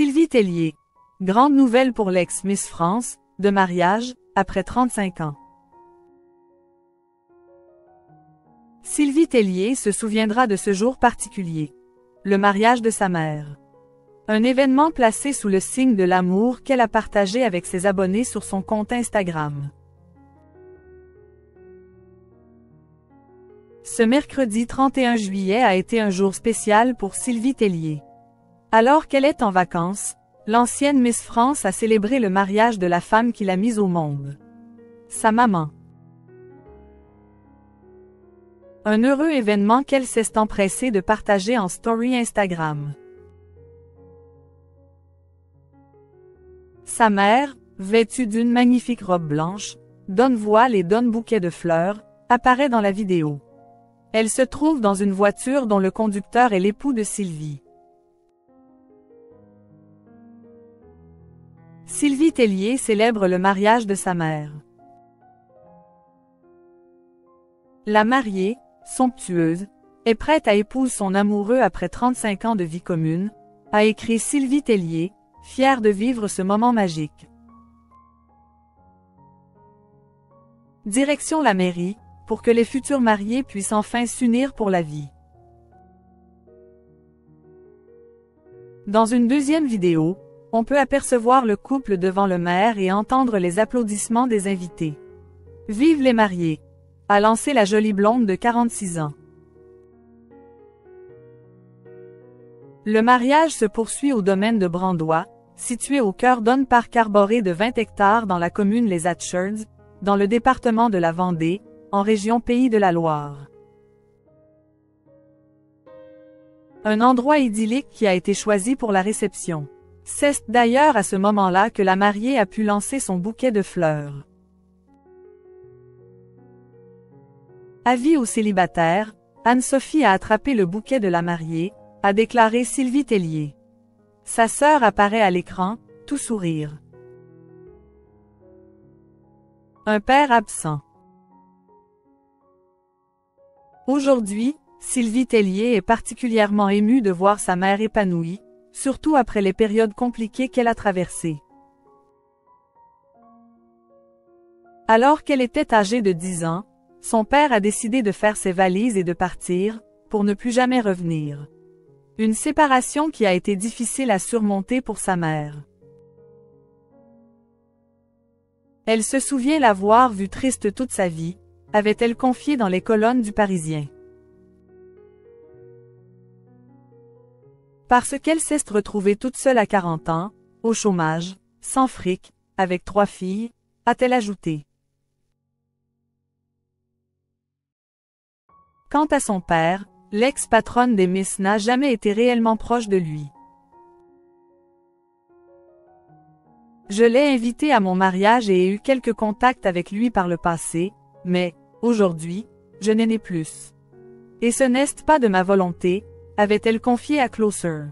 Sylvie Tellier. Grande nouvelle pour l'ex-Miss France, de mariage, après 35 ans. Sylvie Tellier se souviendra de ce jour particulier. Le mariage de sa mère. Un événement placé sous le signe de l'amour qu'elle a partagé avec ses abonnés sur son compte Instagram. Ce mercredi 31 juillet a été un jour spécial pour Sylvie Tellier. Alors qu'elle est en vacances, l'ancienne Miss France a célébré le mariage de la femme qui l'a mise au monde. Sa maman. Un heureux événement qu'elle s'est empressée de partager en story Instagram. Sa mère, vêtue d'une magnifique robe blanche, donne voile et donne bouquet de fleurs, apparaît dans la vidéo. Elle se trouve dans une voiture dont le conducteur est l'époux de Sylvie. Sylvie Tellier célèbre le mariage de sa mère. La mariée, somptueuse, est prête à épouser son amoureux après 35 ans de vie commune, a écrit Sylvie Tellier, fière de vivre ce moment magique. Direction la mairie, pour que les futurs mariés puissent enfin s'unir pour la vie. Dans une deuxième vidéo, on peut apercevoir le couple devant le maire et entendre les applaudissements des invités. Vive les mariés! a lancé la jolie blonde de 46 ans. Le mariage se poursuit au domaine de Brandois, situé au cœur d'un parc arboré de 20 hectares dans la commune Les Atchards, dans le département de la Vendée, en région Pays de la Loire. Un endroit idyllique qui a été choisi pour la réception. C'est d'ailleurs à ce moment-là que la mariée a pu lancer son bouquet de fleurs. Avis aux célibataires, Anne-Sophie a attrapé le bouquet de la mariée, a déclaré Sylvie Tellier. Sa sœur apparaît à l'écran, tout sourire. Un père absent. Aujourd'hui, Sylvie Tellier est particulièrement émue de voir sa mère épanouie, surtout après les périodes compliquées qu'elle a traversées. Alors qu'elle était âgée de 10 ans, son père a décidé de faire ses valises et de partir, pour ne plus jamais revenir. Une séparation qui a été difficile à surmonter pour sa mère. Elle se souvient l'avoir vue triste toute sa vie, avait-elle confié dans les colonnes du Parisien. Parce qu'elle s'est retrouvée toute seule à 40 ans, au chômage, sans fric, avec trois filles, a-t-elle ajouté. Quant à son père, l'ex-patronne des Miss n'a jamais été réellement proche de lui. Je l'ai invité à mon mariage et ai eu quelques contacts avec lui par le passé, mais, Aujourd'hui, je n'en ai plus. Et ce n'est pas de ma volonté, avait-elle confié à Closer.